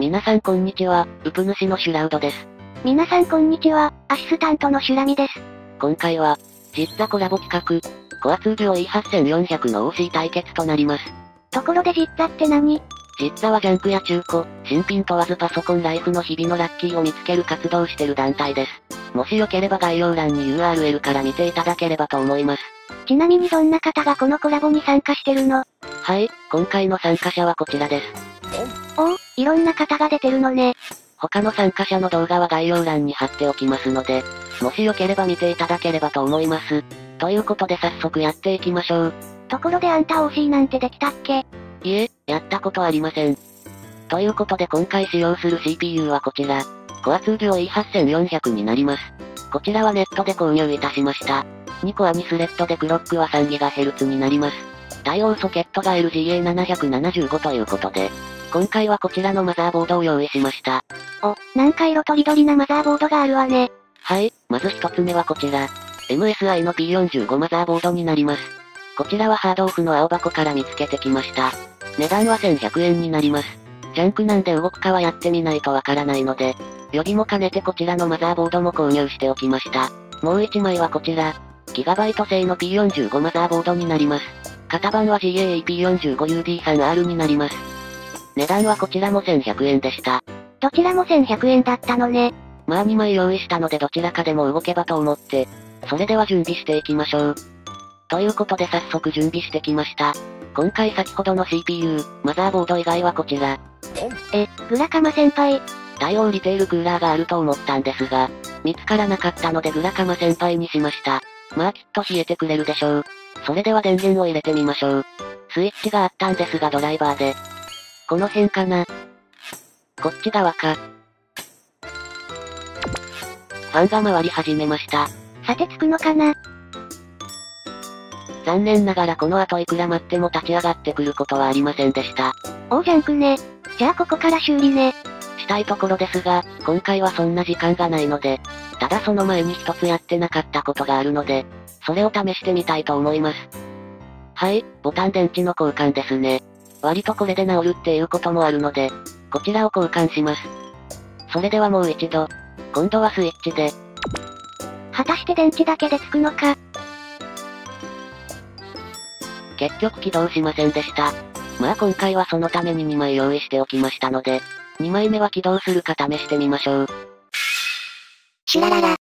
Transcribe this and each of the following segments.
皆さんこんにちは、ウプ主のシュラウドです。皆さんこんにちは、アシスタントのシュラミです。今回は、実座コラボ企画、コア通病 E8400 の OC 対決となります。ところで実座って何？実座はジャンクや中古、新品問わずパソコンライフの日々のラッキーを見つける活動をしてる団体です。もしよければ概要欄に URL から見ていただければと思います。ちなみにどんな方がこのコラボに参加してるの？はい、今回の参加者はこちらです。いろんな方が出てるのね。他の参加者の動画は概要欄に貼っておきますので、もしよければ見ていただければと思います。ということで早速やっていきましょう。ところであんた OC なんてできたっけ？いえ、やったことありません。ということで今回使用する CPU はこちら。コア通病 E8400 になります。こちらはネットで購入いたしました。2コア2スレッドでクロックは 3GHz になります。対応ソケットが LGA775 ということで、今回はこちらのマザーボードを用意しました。お、なんか色とりどりなマザーボードがあるわね。はい、まず一つ目はこちら。MSI の P45 マザーボードになります。こちらはハードオフの青箱から見つけてきました。値段は1100円になります。ジャンクなんで動くかはやってみないとわからないので、予備も兼ねてこちらのマザーボードも購入しておきました。もう一枚はこちら。ギガバイト製の P45 マザーボードになります。型番は GAE-P45UD3R になります。値段はこちらも1100円でした。どちらも1100円だったのね。まあ2枚用意したのでどちらかでも動けばと思って、それでは準備していきましょう。ということで早速準備してきました。今回先ほどの CPU、マザーボード以外はこちら。え、グラカマ先輩。対応リテールクーラーがあると思ったんですが、見つからなかったのでグラカマ先輩にしました。まあきっと冷えてくれるでしょう。それでは電源を入れてみましょう。スイッチがあったんですがドライバーで。この辺かな。こっち側か。ファンが回り始めました。さてつくのかな残念ながらこの後いくら待っても立ち上がってくることはありませんでした。おージャンクね。じゃあここから修理ね。したいところですが、今回はそんな時間がないので、ただその前に一つやってなかったことがあるので、それを試してみたいと思います。はい、ボタン電池の交換ですね。割とこれで治るっていうこともあるので、こちらを交換します。それではもう一度、今度はスイッチで、果たして電池だけでつくのか結局起動しませんでした。まあ今回はそのために2枚用意しておきましたので、2枚目は起動するか試してみましょう。シュラララ。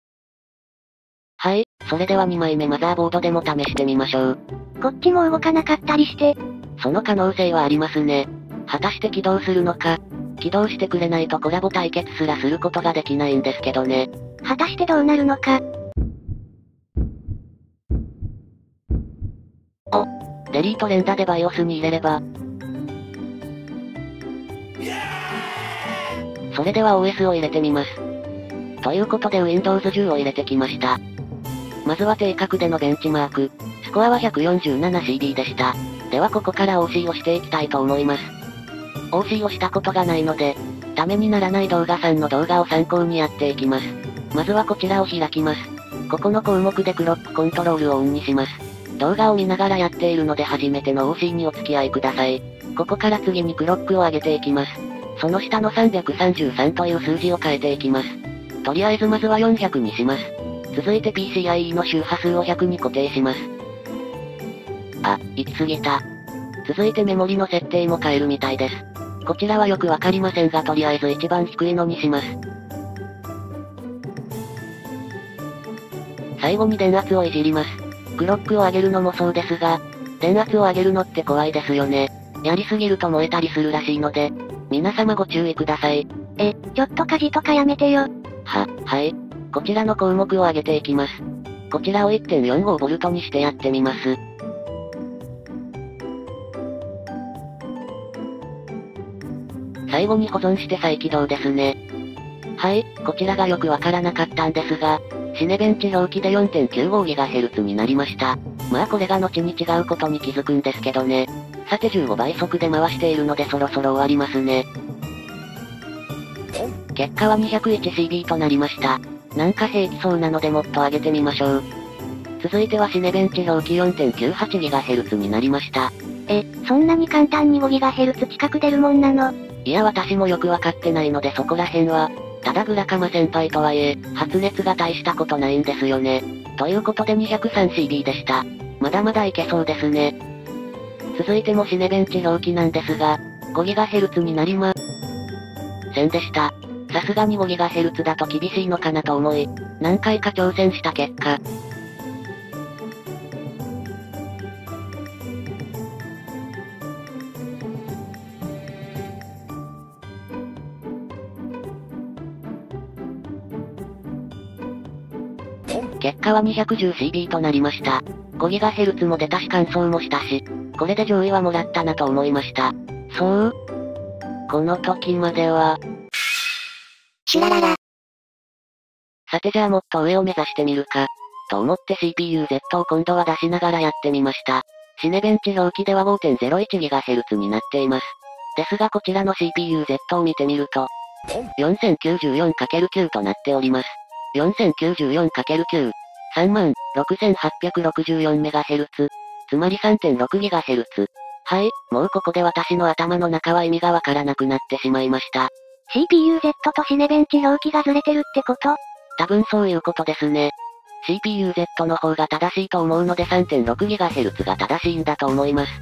はい、それでは2枚目マザーボードでも試してみましょう。こっちも動かなかったりして。その可能性はありますね。果たして起動するのか、起動してくれないとコラボ対決すらすることができないんですけどね。果たしてどうなるのか。デリート連打で BIOS に入れれば。それでは OS を入れてみます。ということで Windows 10を入れてきました。まずは低角でのベンチマーク。スコアは 147CD でした。ではここから OC をしていきたいと思います。OC をしたことがないので、ためにならない動画さんの動画を参考にやっていきます。まずはこちらを開きます。ここの項目でクロックコントロールをオンにします。動画を見ながらやっているので初めての OC にお付き合いください。ここから次にクロックを上げていきます。その下の333という数字を変えていきます。とりあえずまずは400にします。続いて PCIe の周波数を100に固定します。あ、行き過ぎた。続いてメモリの設定も変えるみたいです。こちらはよくわかりませんがとりあえず一番低いのにします。最後に電圧をいじります。クロックを上げるのもそうですが、電圧を上げるのって怖いですよね。やりすぎると燃えたりするらしいので、皆様ご注意ください。え、ちょっと火事とかやめてよ。は、はい。こちらの項目を上げていきます。こちらを 1.45V にしてやってみます。最後に保存して再起動ですね。はい、こちらがよくわからなかったんですが、シネベンチ表記で 4.95GHz になりました。まあこれが後に違うことに気づくんですけどね。さて15倍速で回しているのでそろそろ終わりますね。結果は 201CD となりました。なんか平気そうなのでもっと上げてみましょう。続いてはシネベンチ表記 4.98GHz になりました。え、そんなに簡単に 5GHz 近く出るもんなの？いや私もよくわかってないのでそこら辺は、ただグラカマ先輩とはいえ、発熱が大したことないんですよね。ということで 203CB でした。まだまだいけそうですね。続いてもシネベンチ表記なんですが、5GHz になりま、せんでした。さすがに 5GHz だと厳しいのかなと思い、何回か挑戦した結果、結果は 210CB となりました。5GHz も出たし感想もしたし、これで上位はもらったなと思いました。そう？この時までは、シュラララ。さてじゃあもっと上を目指してみるか。と思って CPU-Z を今度は出しながらやってみました。シネベンチ表記では 5.01GHz になっています。ですがこちらの CPU-Z を見てみると、4094×9 となっております。4094×9。36,864MHz。つまり 3.6GHz。はい、もうここで私の頭の中は意味がわからなくなってしまいました。CPU-Z とシネベンチ表記がずれてるってこと？多分そういうことですね。CPU-Z の方が正しいと思うので 3.6GHz が正しいんだと思います。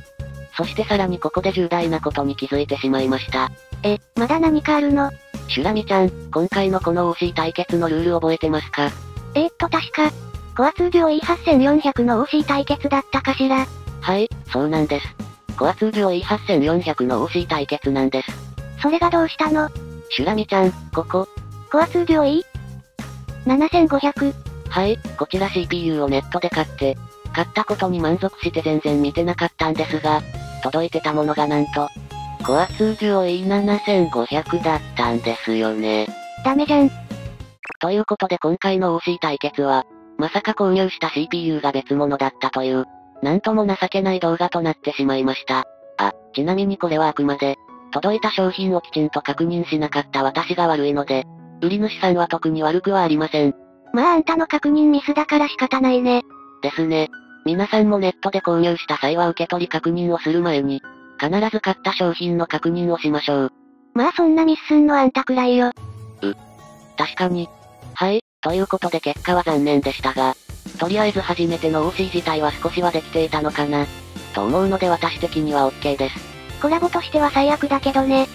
そしてさらにここで重大なことに気づいてしまいました。え、まだ何かあるの？シュラミちゃん、今回のこの OC 対決のルール覚えてますか？えー、っと確か、コア通常 E8400 の OC 対決だったかしらはい、そうなんです。コア通常 E8400 の OC 対決なんです。それがどうしたの？シュラミちゃん、ここ。コア通常 E?7500。はい、こちら CPU をネットで買って、買ったことに満足して全然見てなかったんですが、届いてたものがなんと、コア通常 E7500 だったんですよね。ダメじゃん。ということで今回の OC 対決は、まさか購入した CPU が別物だったという、なんとも情けない動画となってしまいました。あ、ちなみにこれはあくまで、届いた商品をきちんと確認しなかった私が悪いので、売り主さんは特に悪くはありません。まああんたの確認ミスだから仕方ないね。ですね。皆さんもネットで購入した際は受け取り確認をする前に、必ず買った商品の確認をしましょう。まあそんなミスすんのあんたくらいよ。う。確かに。はい、ということで結果は残念でしたが、とりあえず初めての OC 自体は少しはできていたのかな、と思うので私的には OK です。コラボとしては最悪だけどね。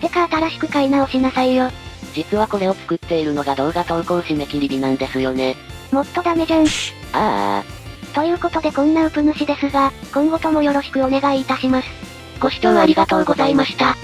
てか新しく買い直しなさいよ。実はこれを作っているのが動画投稿締め切り日なんですよね。もっとダメじゃん。ああ。ということでこんなウプ主ですが、今後ともよろしくお願いいたします。ご視聴ありがとうございました。